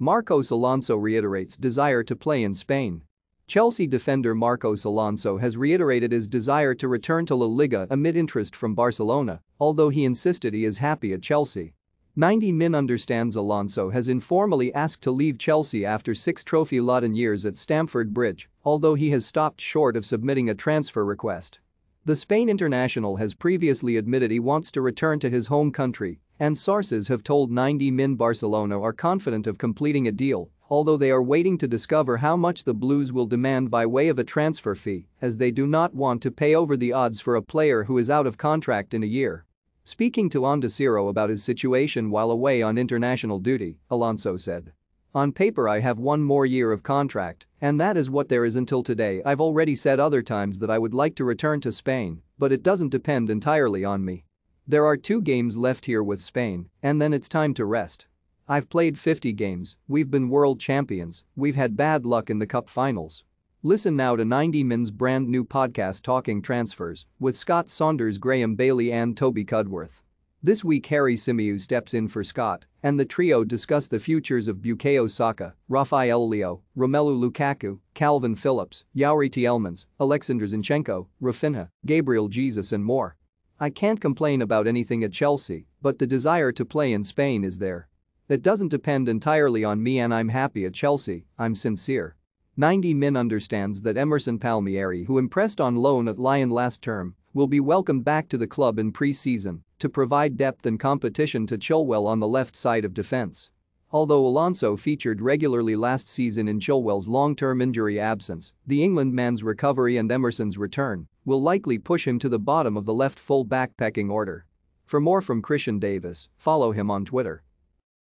Marcos Alonso reiterates desire to play in Spain. Chelsea defender Marcos Alonso has reiterated his desire to return to La Liga amid interest from Barcelona, although he insisted he is happy at Chelsea. 90 Min understands Alonso has informally asked to leave Chelsea after six trophy-laden years at Stamford Bridge, although he has stopped short of submitting a transfer request. The Spain international has previously admitted he wants to return to his home country, and sources have told 90 Min Barcelona are confident of completing a deal, although they are waiting to discover how much the Blues will demand by way of a transfer fee, as they do not want to pay over the odds for a player who is out of contract in a year. Speaking to Onda about his situation while away on international duty, Alonso said. On paper I have one more year of contract, and that is what there is until today I've already said other times that I would like to return to Spain, but it doesn't depend entirely on me. There are two games left here with Spain, and then it's time to rest. I've played 50 games, we've been world champions, we've had bad luck in the cup finals, Listen now to 90 Min's brand new podcast Talking Transfers with Scott Saunders, Graham Bailey, and Toby Cudworth. This week, Harry Symeou steps in for Scott, and the trio discuss the futures of Bukayo Saka, Rafael Leo, Romelu Lukaku, Kalvin Phillips, Youri Tielemans, Alexander Zinchenko, Raphinha, Gabriel Jesus, and more. I can't complain about anything at Chelsea, but the desire to play in Spain is there. It doesn't depend entirely on me, and I'm happy at Chelsea, I'm sincere. 90 Min understands that Emerson Palmieri who impressed on loan at Lyon last term will be welcomed back to the club in pre-season to provide depth and competition to Chilwell on the left side of defense. Although Alonso featured regularly last season in Chilwell's long-term injury absence, the England man's recovery and Emerson's return will likely push him to the bottom of the left full-back pecking order. For more from Christian Davis, follow him on Twitter